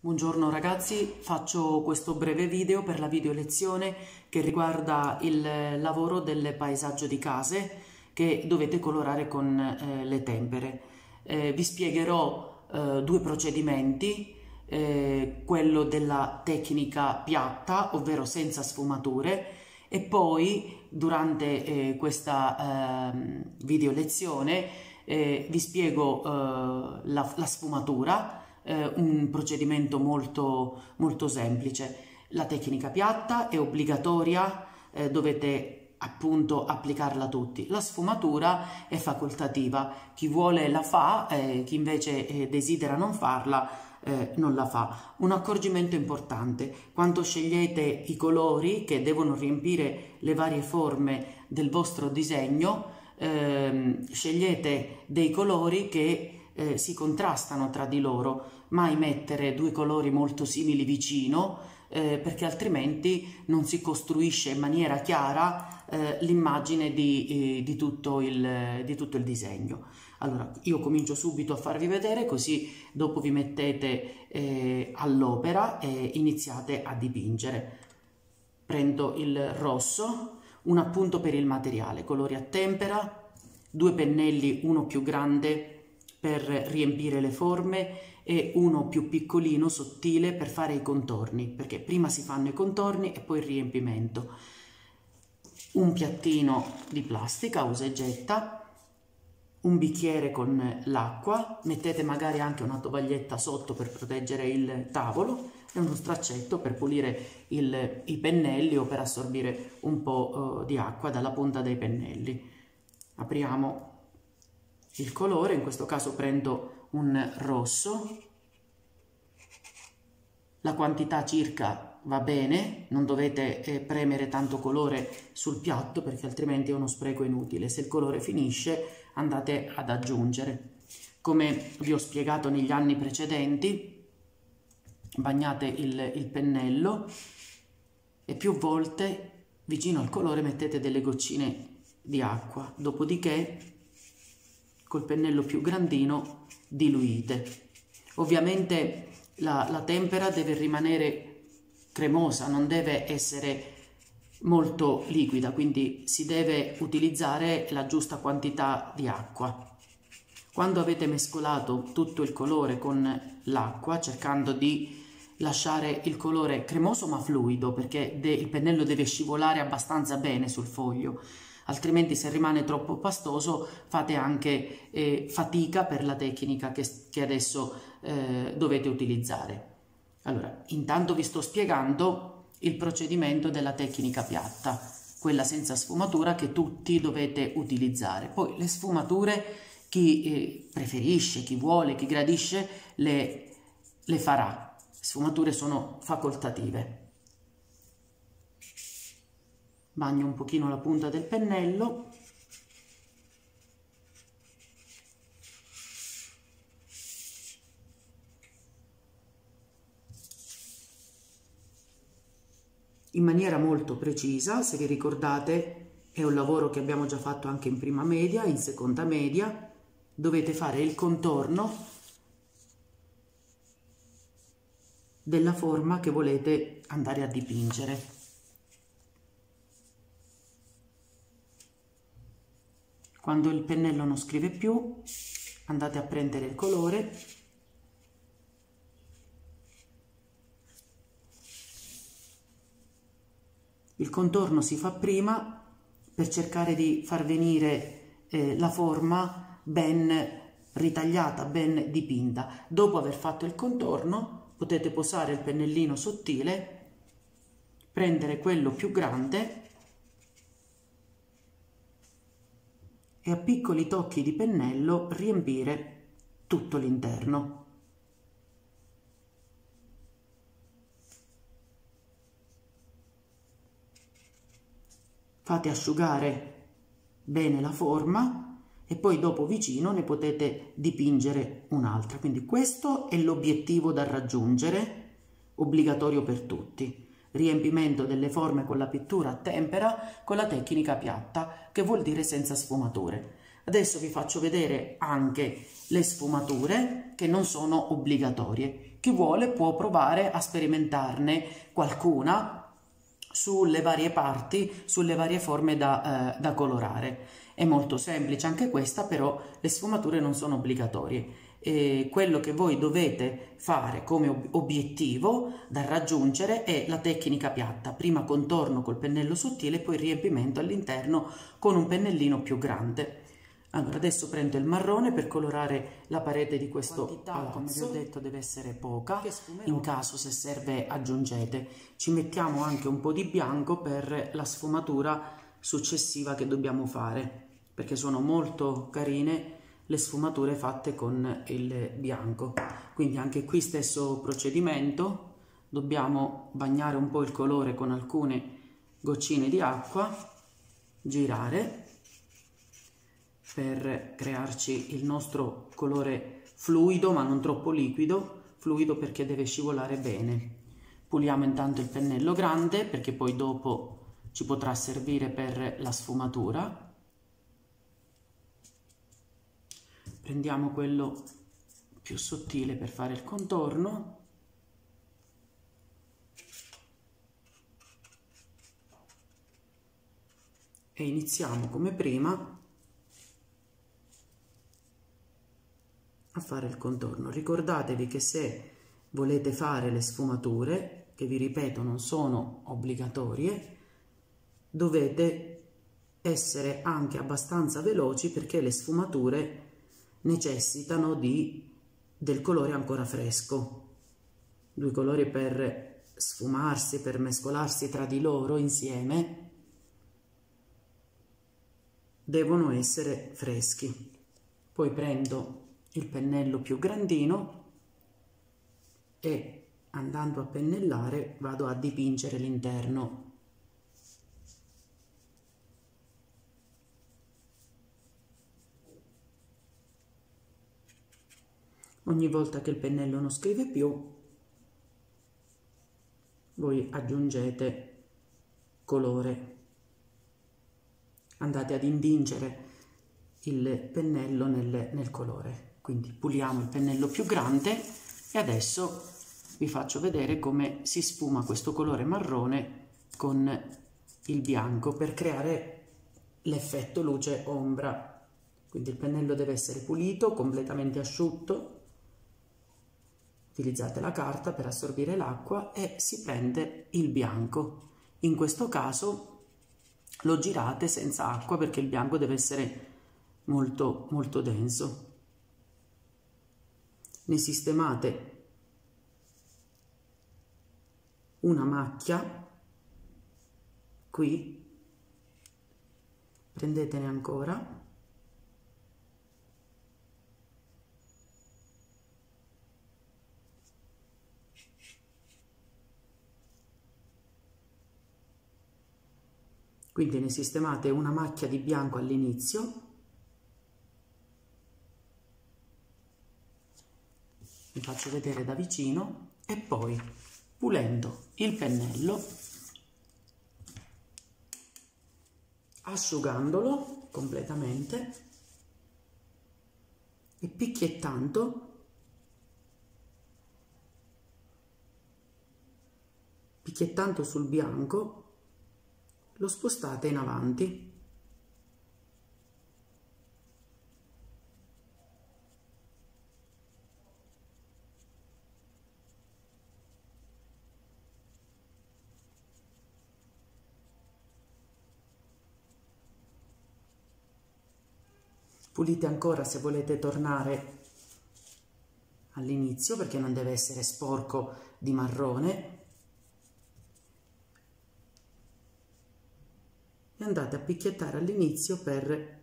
Buongiorno ragazzi, faccio questo breve video per la video lezione che riguarda il lavoro del paesaggio di case che dovete colorare con eh, le tempere. Eh, vi spiegherò eh, due procedimenti, eh, quello della tecnica piatta, ovvero senza sfumature, e poi durante eh, questa ehm, video lezione eh, vi spiego la, la sfumatura, eh, un procedimento molto, molto semplice. La tecnica piatta è obbligatoria, eh, dovete appunto applicarla tutti. La sfumatura è facoltativa, chi vuole la fa, eh, chi invece eh, desidera non farla eh, non la fa. Un accorgimento importante, quando scegliete i colori che devono riempire le varie forme del vostro disegno, ehm, scegliete dei colori che eh, si contrastano tra di loro, mai mettere due colori molto simili vicino eh, perché altrimenti non si costruisce in maniera chiara eh, l'immagine di, eh, di, tutto il, di tutto il disegno. Allora, io comincio subito a farvi vedere così dopo vi mettete eh, all'opera e iniziate a dipingere. Prendo il rosso, un appunto per il materiale, colori a tempera, due pennelli, uno più grande per riempire le forme e uno più piccolino, sottile, per fare i contorni, perché prima si fanno i contorni e poi il riempimento. Un piattino di plastica, usa e getta, un bicchiere con l'acqua, mettete magari anche una tovaglietta sotto per proteggere il tavolo e uno straccetto per pulire il, i pennelli o per assorbire un po' uh, di acqua dalla punta dei pennelli. Apriamo il colore, in questo caso prendo un rosso, la quantità circa va bene, non dovete eh, premere tanto colore sul piatto perché altrimenti è uno spreco inutile, se il colore finisce andate ad aggiungere. Come vi ho spiegato negli anni precedenti, bagnate il, il pennello e più volte vicino al colore mettete delle goccine di acqua, dopodiché col pennello più grandino diluite. Ovviamente la, la tempera deve rimanere cremosa, non deve essere molto liquida, quindi si deve utilizzare la giusta quantità di acqua. Quando avete mescolato tutto il colore con l'acqua, cercando di lasciare il colore cremoso ma fluido, perché il pennello deve scivolare abbastanza bene sul foglio, altrimenti se rimane troppo pastoso fate anche eh, fatica per la tecnica che, che adesso eh, dovete utilizzare. Allora, intanto vi sto spiegando il procedimento della tecnica piatta, quella senza sfumatura che tutti dovete utilizzare. Poi le sfumature chi eh, preferisce, chi vuole, chi gradisce le, le farà. Sfumature sono facoltative bagno un pochino la punta del pennello in maniera molto precisa, se vi ricordate è un lavoro che abbiamo già fatto anche in prima media, in seconda media, dovete fare il contorno della forma che volete andare a dipingere. Quando il pennello non scrive più, andate a prendere il colore Il contorno si fa prima per cercare di far venire eh, la forma ben ritagliata, ben dipinta. Dopo aver fatto il contorno potete posare il pennellino sottile, prendere quello più grande e a piccoli tocchi di pennello riempire tutto l'interno. Fate asciugare bene la forma e poi dopo vicino ne potete dipingere un'altra. Quindi questo è l'obiettivo da raggiungere, obbligatorio per tutti riempimento delle forme con la pittura a tempera con la tecnica piatta, che vuol dire senza sfumature. Adesso vi faccio vedere anche le sfumature che non sono obbligatorie. chi vuole può provare a sperimentarne qualcuna sulle varie parti, sulle varie forme da, eh, da colorare. È molto semplice anche questa, però le sfumature non sono obbligatorie. E quello che voi dovete fare come ob obiettivo da raggiungere è la tecnica piatta, prima contorno col pennello sottile, poi riempimento all'interno con un pennellino più grande. Allora, adesso prendo il marrone per colorare la parete di questo Quantità, palazzo. come vi ho detto, deve essere poca. In caso, se serve, aggiungete. Ci mettiamo anche un po' di bianco per la sfumatura successiva che dobbiamo fare, perché sono molto carine le sfumature fatte con il bianco. Quindi anche qui stesso procedimento, dobbiamo bagnare un po' il colore con alcune goccine di acqua, girare per crearci il nostro colore fluido ma non troppo liquido, fluido perché deve scivolare bene. Puliamo intanto il pennello grande perché poi dopo ci potrà servire per la sfumatura. Prendiamo quello più sottile per fare il contorno. E iniziamo come prima a fare il contorno. Ricordatevi che se volete fare le sfumature, che vi ripeto non sono obbligatorie, dovete essere anche abbastanza veloci perché le sfumature necessitano di, del colore ancora fresco. Due colori per sfumarsi, per mescolarsi tra di loro insieme, devono essere freschi. Poi prendo il pennello più grandino e andando a pennellare vado a dipingere l'interno ogni volta che il pennello non scrive più voi aggiungete colore. Andate ad indingere il pennello nel, nel colore. Quindi puliamo il pennello più grande e adesso vi faccio vedere come si sfuma questo colore marrone con il bianco per creare l'effetto luce ombra. Quindi il pennello deve essere pulito completamente asciutto utilizzate la carta per assorbire l'acqua e si prende il bianco. In questo caso lo girate senza acqua perché il bianco deve essere molto molto denso. Ne sistemate una macchia qui. Prendetene ancora quindi ne sistemate una macchia di bianco all'inizio. Vi faccio vedere da vicino e poi pulendo il pennello asciugandolo completamente e picchiettando picchiettando sul bianco lo spostate in avanti. Pulite ancora se volete tornare all'inizio perché non deve essere sporco di marrone andate a picchiettare all'inizio per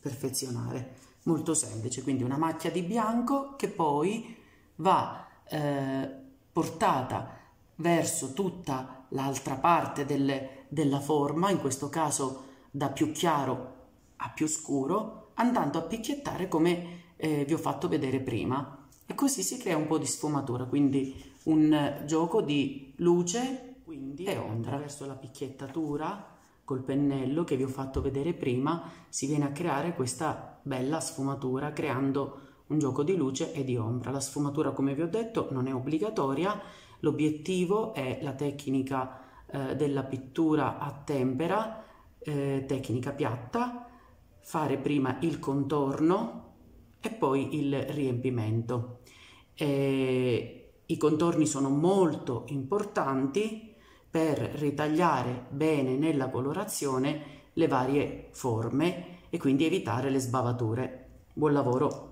perfezionare. Molto semplice quindi una macchia di bianco che poi va eh, portata verso tutta l'altra parte delle, della forma in questo caso da più chiaro a più scuro andando a picchiettare come eh, vi ho fatto vedere prima. E così si crea un po' di sfumatura quindi un gioco di luce quindi e ombra. attraverso la picchiettatura col pennello che vi ho fatto vedere prima si viene a creare questa bella sfumatura creando un gioco di luce e di ombra. La sfumatura, come vi ho detto, non è obbligatoria, l'obiettivo è la tecnica eh, della pittura a tempera, eh, tecnica piatta, fare prima il contorno e poi il riempimento. E I contorni sono molto importanti per ritagliare bene nella colorazione le varie forme e quindi evitare le sbavature. Buon lavoro!